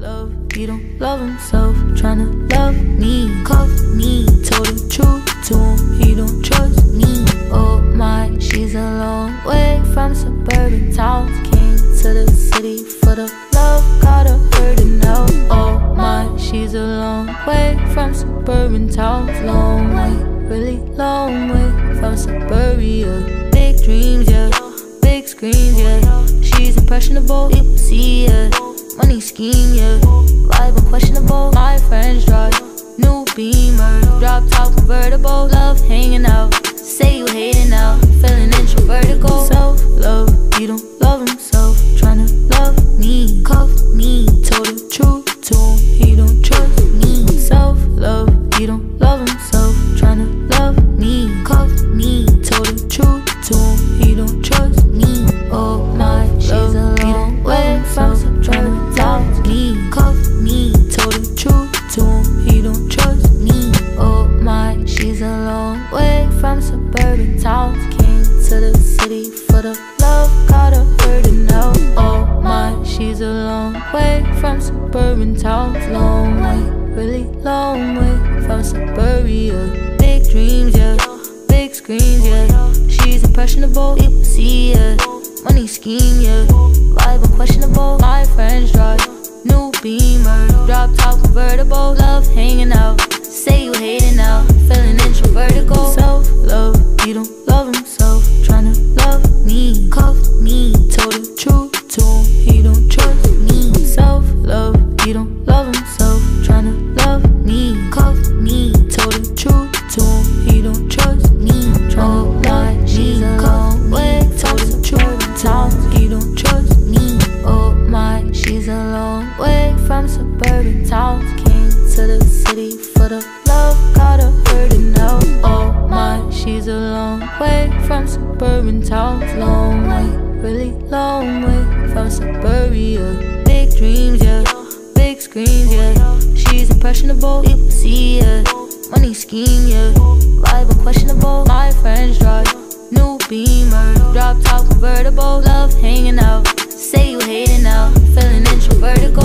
love, he don't love himself. Tryna love me, cuff me. Told the truth to him, he don't trust me. Oh my, she's a long way from suburban towns. Came to the city for the love, got her hurting now. Oh my, she's a long way from suburban towns. Long way, really long way from suburbia. Big dreams, yeah, big screens, yeah. She's impressionable, people see, yeah. Money scheme, yeah. Vibe unquestionable. My friends drive new beamer, drop top convertible. Love hanging out. From suburban towns. Came to the city for the love, got her hurting now. Oh my, she's a long way from suburban towns. Long way, really long way from suburbia. Big dreams, yeah, big screens, yeah. She's impressionable, people see, yeah. Money scheme, yeah. Vibe unquestionable. My friends drive new beamer, drop top convertible. Love hanging out. Say you hating now, feeling introverted. From suburban towns. Came to the city for the love, got her hurting now. Oh my, she's a long way from suburban towns. Long way, really long way from suburbia. Big dreams, yeah, big screens, yeah. She's impressionable, people see, yeah. Money scheme, yeah. Vibe unquestionable. My friends drive new beamer, drop top convertible. Love hanging out. Say you hating now, feeling introverted.